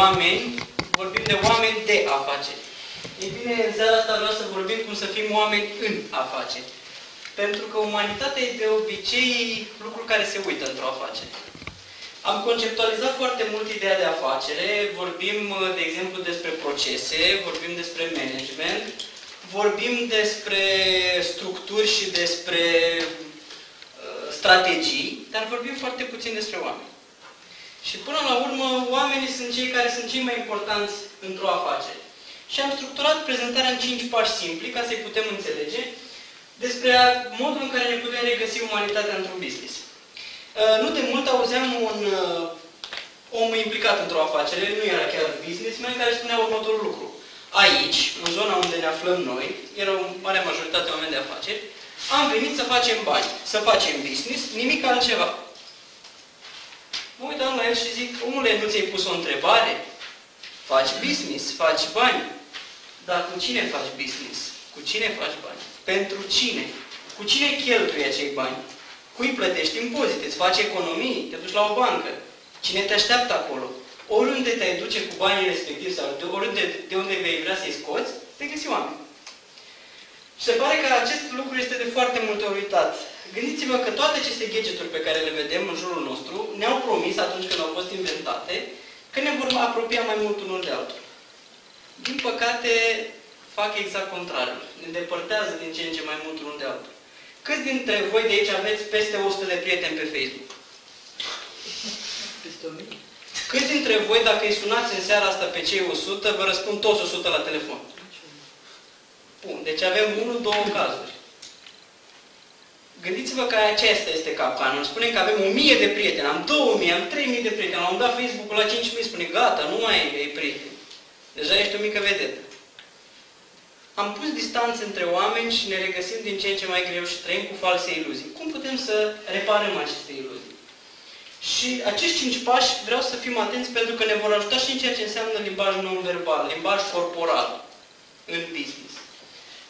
oameni, vorbim de oameni de afaceri. Ei bine, în seara asta vreau să vorbim cum să fim oameni în afaceri. Pentru că umanitatea e de obicei lucru care se uită într-o afacere. Am conceptualizat foarte mult ideea de afacere, vorbim, de exemplu, despre procese, vorbim despre management, vorbim despre structuri și despre uh, strategii, dar vorbim foarte puțin despre oameni. Și până la urmă, oamenii sunt cei care sunt cei mai importanți într-o afacere. Și am structurat prezentarea în cinci pași simpli, ca să-i putem înțelege, despre modul în care ne putem regăsi umanitatea într-un business. Uh, nu de mult auzeam un uh, om implicat într-o afacere, nu era chiar businessman, care spunea următorul lucru. Aici, în zona unde ne aflăm noi, era o mare majoritate oameni de afaceri, am venit să facem bani, să facem business, nimic altceva. Mă uitam la el și zic, omule, nu ți-ai pus o întrebare? Faci business, faci bani. Dar cu cine faci business? Cu cine faci bani? Pentru cine? Cu cine cheltui acei bani? Cui plătești impozite? Îți faci economii? Te duci la o bancă? Cine te așteaptă acolo? Oriunde te duce cu banii respectivi sau de oriunde de unde vei vrea să-i scoți, te găsi oameni. Și se pare că acest lucru este de foarte multe ori uitat. Gândiți-vă că toate aceste gadgeturi pe care le vedem în jurul nostru ne-au promis atunci când au fost inventate că ne vor apropia mai mult unul de altul. Din păcate, fac exact contrariul. Ne depărtează din ce în ce mai mult unul de altul. Câți dintre voi de aici aveți peste 100 de prieteni pe Facebook? Peste 1000. Câți dintre voi, dacă îi sunați în seara asta pe cei 100, vă răspund toți 100 la telefon? Bun, deci avem unul, două cazuri. Gândiți-vă că aceasta este capcanul. Spunem că avem 1000 de prieteni, am 2000, am 3000 de prieteni. Am dat Facebook-ul la 5000, spune gata, nu mai e prieten. Deja ești o mică vedetă. Am pus distanțe între oameni și ne regăsim din ce în ce mai greu și trăim cu false iluzii. Cum putem să reparăm aceste iluzii? Și acești cinci pași vreau să fim atenți pentru că ne vor ajuta și în ceea ce înseamnă limbaj non-verbal, limbaj corporal în business.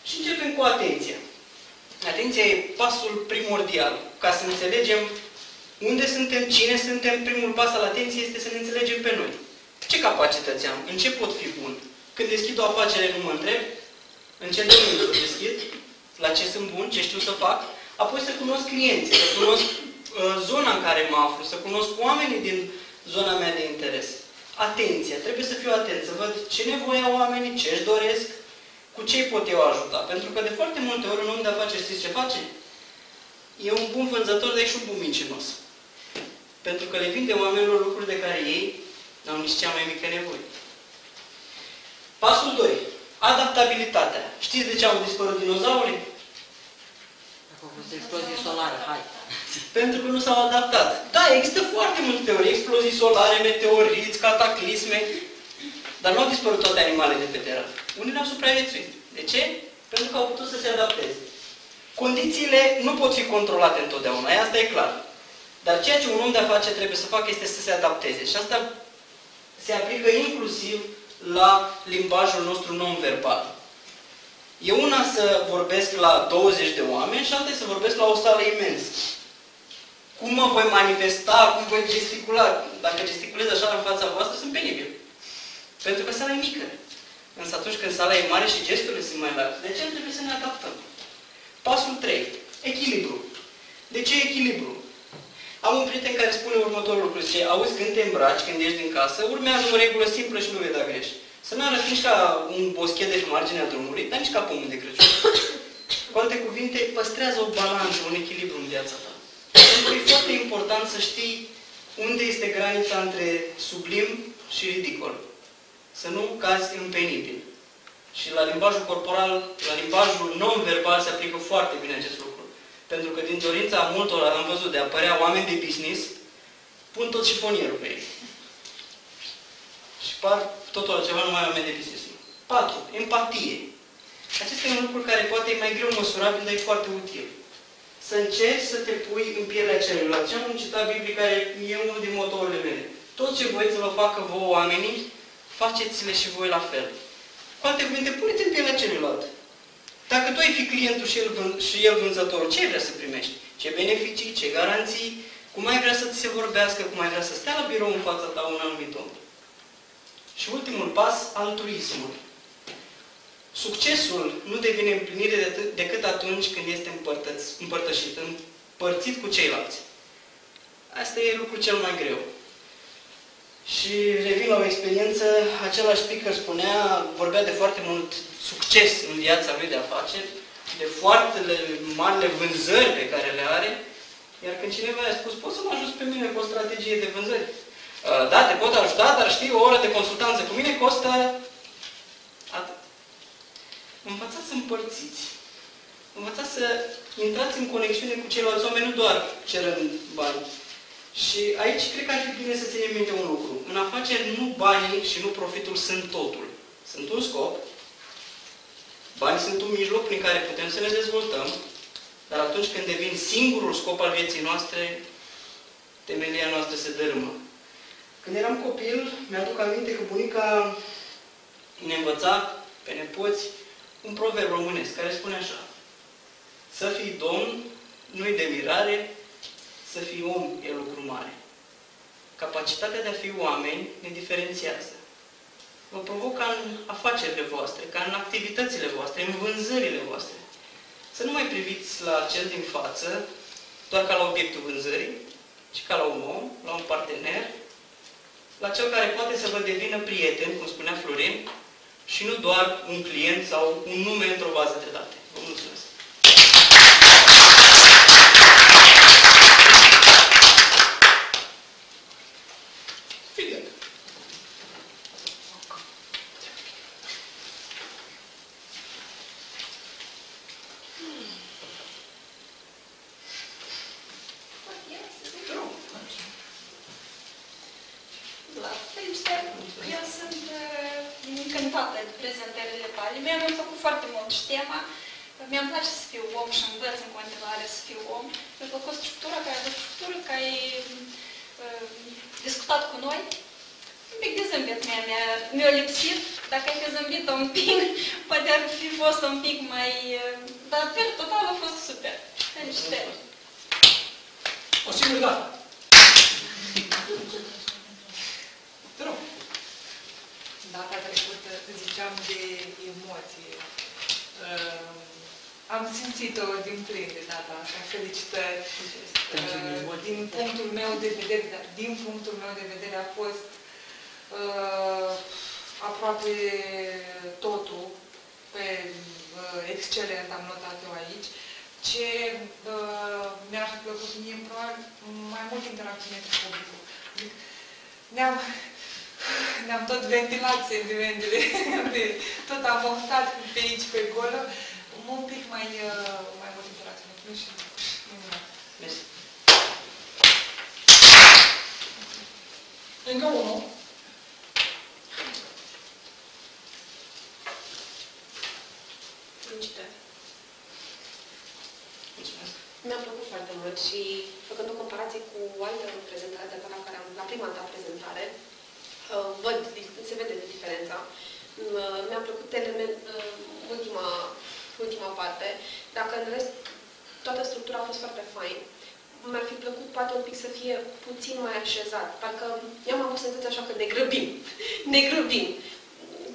Și începem cu atenția. Atenția e pasul primordial. Ca să înțelegem unde suntem, cine suntem, primul pas al atenției este să ne înțelegem pe noi. Ce capacități am? În ce pot fi bun? Când deschid o afacere, nu mă întreb. În ce domeniu să deschid? La ce sunt bun? Ce știu să fac? Apoi să cunosc clienții, să cunosc uh, zona în care mă aflu, să cunosc oamenii din zona mea de interes. Atenția. Trebuie să fiu atent, să văd ce nevoie au oamenii, ce își doresc, cu ce pot eu ajuta. Pentru că de foarte multe ori un om de afaceri știți ce face? E un bun vânzător, dar e și un bun mincinos. Pentru că le vinde oamenilor lucruri de care ei n-au nici cea mai mică nevoie. Pasul 2. Adaptabilitatea. Știți de ce au dispărut dinozaurii? Dacă au fost explozii solare, hai. Pentru că nu s-au adaptat. Da, există foarte multe teorii. Explozii solare, meteoriți, cataclisme. Dar nu au dispărut toate animalele de pe Terra. Unele au supraviețuit. De ce? Pentru că au putut să se adapteze. Condițiile nu pot fi controlate întotdeauna, asta e clar. Dar ceea ce un om de afaceri trebuie să facă este să se adapteze. Și asta se aplică inclusiv la limbajul nostru non-verbal. E una să vorbesc la 20 de oameni și alta să vorbesc la o sală imensă. Cum mă voi manifesta, cum voi gesticula? Dacă gesticulez așa în fața voastră, sunt penibil. Pentru că sala e mică. Însă atunci când sala e mare și gesturile sunt mai largi, de ce trebuie să ne adaptăm? Pasul 3. Echilibru. De ce echilibru? Am un prieten care spune următorul lucru. Zice, auzi când te îmbraci, când ești din casă, urmează o regulă simplă și nu vei da greș. Să nu arăți nici ca un boschet de pe marginea drumului, dar nici ca pomul de Crăciun. Cu alte cuvinte, păstrează o balanță, un echilibru în viața ta. Pentru că e foarte important să știi unde este granița între sublim și ridicol. Să nu cazi în penibil. Și la limbajul corporal, la limbajul non-verbal se aplică foarte bine acest lucru. Pentru că din dorința multor am văzut de a apărea oameni de business, pun tot șifonierul pe ei. Și par totul altceva, numai oameni de business. 4. Empatie. Acesta e un lucru care poate e mai greu măsurabil, dar e foarte util. Să încerci să te pui în pielea celuilalt. Ce am un citat biblic care e unul din motorile mele. Tot ce voi să vă facă vouă oamenii, faceți-le și voi la fel. Cu alte cuvinte, pune-te în pielea celuilalt. Dacă tu ai fi clientul și el, vân, și el vânzătorul, ce ai vrea să primești? Ce beneficii, ce garanții, cum ai vrea să ți se vorbească, cum ai vrea să stea la birou în fața ta un anumit om. Și ultimul pas, altruismul. Succesul nu devine împlinire decât atunci când este împărtășit, împărțit cu ceilalți. Asta e lucrul cel mai greu. Și revin la o experiență, același speaker spunea, vorbea de foarte mult succes în viața lui de afaceri, de foarte marile vânzări pe care le are, iar când cineva i-a spus, poți să mă ajuți pe mine cu o strategie de vânzări? Uh, da, te pot ajuta, dar știi, o oră de consultanță cu mine costă atât. Învățați să împărțiți. Învățați să intrați în conexiune cu ceilalți oameni, nu doar cerând bani. Și aici cred că ar fi bine să ținem minte un lucru. În afaceri nu banii și nu profitul sunt totul. Sunt un scop. Banii sunt un mijloc prin care putem să ne dezvoltăm, dar atunci când devin singurul scop al vieții noastre, temelia noastră se dărâmă. Când eram copil, mi-aduc aminte că bunica ne învăța pe nepoți un proverb românesc care spune așa Să fii domn nu-i de mirare, să fii om e lucru mare. Capacitatea de a fi oameni ne diferențiază. Vă provoc ca în afacerile voastre, ca în activitățile voastre, în vânzările voastre. Să nu mai priviți la cel din față doar ca la obiectul vânzării, ci ca la un om, la un partener, la cel care poate să vă devină prieten, cum spunea Florin, și nu doar un client sau un nume într-o bază de date. Vă mulțumesc! Mi-am place să fiu om și învăț în continuare să fiu om. Mi-a plăcut structura care de structură, că ai uh, discutat cu noi. Un pic de zâmbet mi-a, mi-a lipsit. Dacă ai fi zâmbit un pic, poate ar fi fost un pic mai... Uh, dar per total a fost super. Felicitări! O singură dată. Te rog. Data trecută ziceam de emoții. Uh, am simțit-o din plin de data asta. Felicitări. Uh, din punctul meu de vedere, din punctul meu de vedere a fost uh, aproape totul pe uh, excelent, am notat eu aici. Ce uh, mi-ar fi plăcut mie, probabil, mai mult interacțiune cu publicul. Ne-am ne-am tot ventilat sentimentele, tot am oftat pe aici, pe acolo un pic mai, uh, mai mult interacțiune și minunat. Mersi. Încă unul. Felicitări. Mi-a plăcut foarte mult și făcând o comparație cu altă prezentare de la care am, la prima ta prezentare, uh, văd, se vede de diferența. Uh, mi-a plăcut element, ultima ultima parte. Dacă în rest toată structura a fost foarte fain, mi-ar fi plăcut poate un pic să fie puțin mai așezat. Parcă eu am avut senzația așa că ne grăbim. ne grăbim.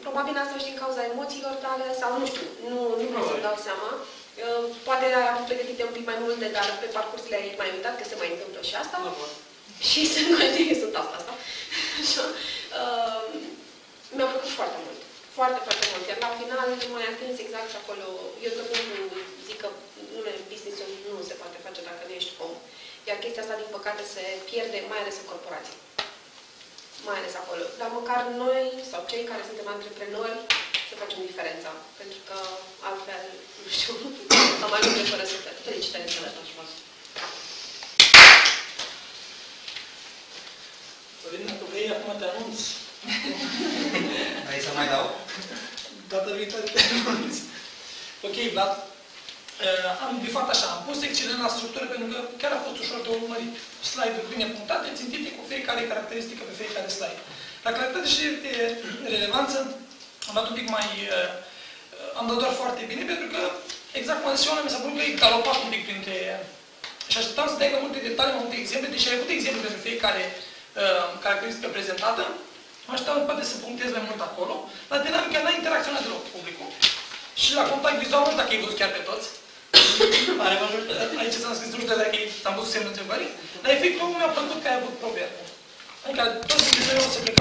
Probabil asta și din cauza emoțiilor tale sau nu știu, nu, nu pot să-mi dau seama. Uh, poate ai avut pregătite un pic mai multe, dar pe parcurs le-ai mai uitat că se mai întâmplă și asta. Și să nu mai sunt asta, asta. Așa. Uh, mi-a plăcut foarte mult. Foarte, foarte mult. Iar la final mai atins exact și acolo. Eu tot timpul zic că numele business nu se poate face dacă nu ești om. Iar chestia asta, din păcate, se pierde, mai ales în corporații. Mai ales acolo. Dar măcar noi, sau cei care suntem antreprenori, să facem diferența. Pentru că altfel, nu știu, am ajunge fără suflet. Felicitări în sănătate. Florin, dacă vrei, acum te anunț Vrei să mai dau? Data viitoare Ok, Vlad. Uh, am bifat așa, am pus excelent la structură pentru că chiar a fost ușor de urmărit. Slide-uri bine punctate, țintite cu fiecare caracteristică pe fiecare slide. La caracteristică și de relevanță am dat un pic mai... Uh, am dat doar foarte bine pentru că exact mențiunea mi s-a părut că e galopat un pic printre... Și așteptam să dai mai multe detalii, mai multe exemple, deși ai avut exemple pentru fiecare uh, caracteristică prezentată. Mă așteptam poate să punctez mai mult acolo. La dinamica n-a interacționat deloc cu publicul. Și la contact vizual, nu știu dacă ai văzut chiar pe toți. Mare majoritate. Aici s-am scris, nu știu dacă am pus semnul întrebării. Dar efectul mi-a plăcut că ai avut probe. Adică toți sunt o să plecăm